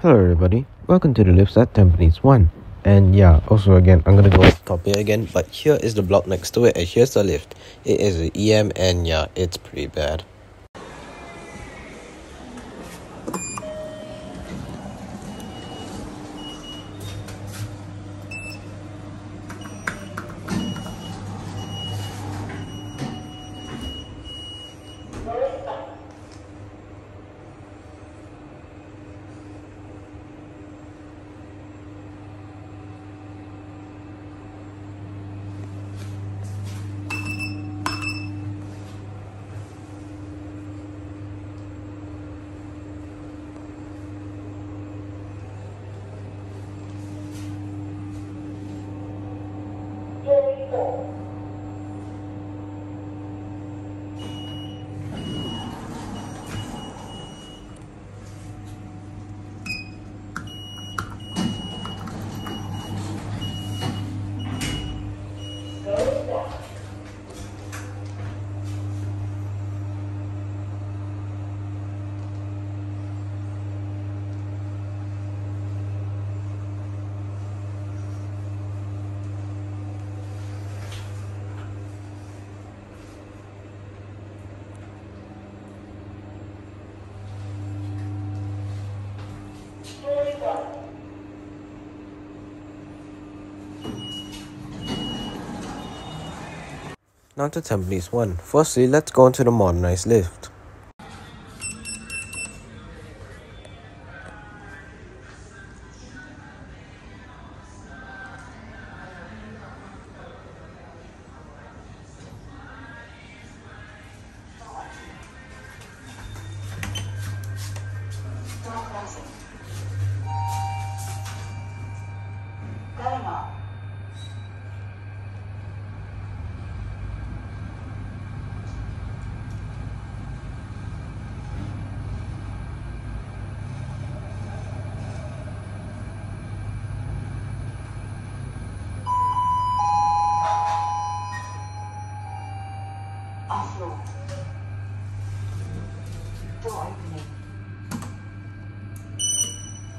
Hello everybody, welcome to the lifts at Tampines 1. And yeah, also again, I'm gonna go off top here again, but here is the block next to it and here's the lift. It is an EM and yeah, it's pretty bad. Now to Tampines 1. Firstly, let's go into the modernized lift.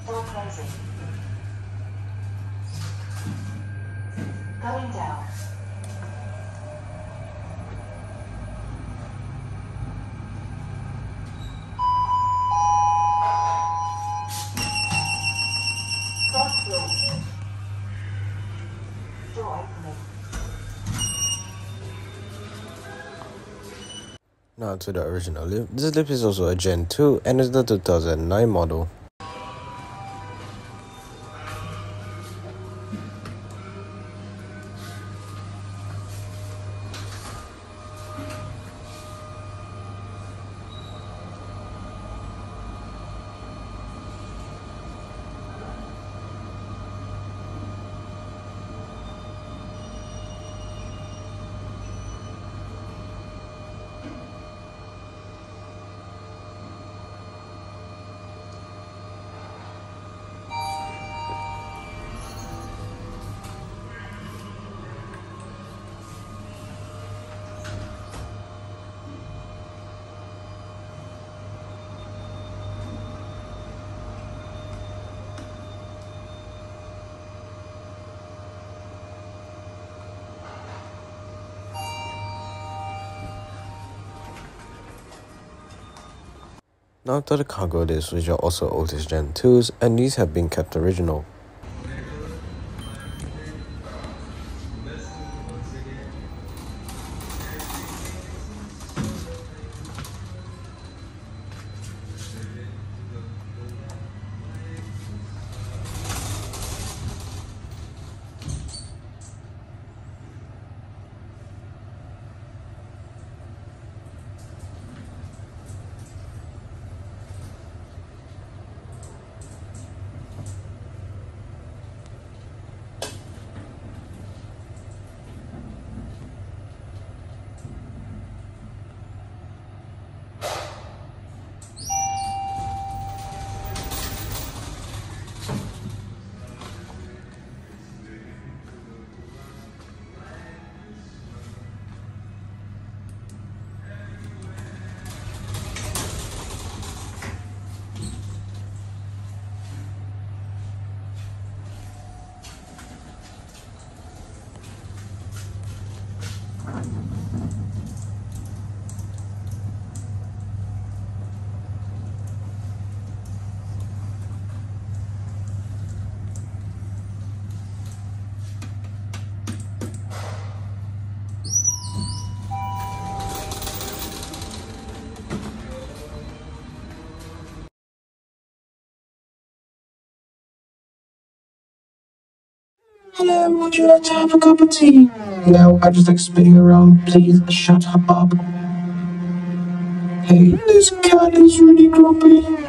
Door closing. Going down. Now to the original lift. This lift is also a Gen 2 and is the 2009 model. Now to the cargo lifts which are also Otis Gen 2s and these have been kept original. Hello, would you like to have a cup of tea? No, I just like spinning around. Please shut up. Hey, this cat is really grumpy.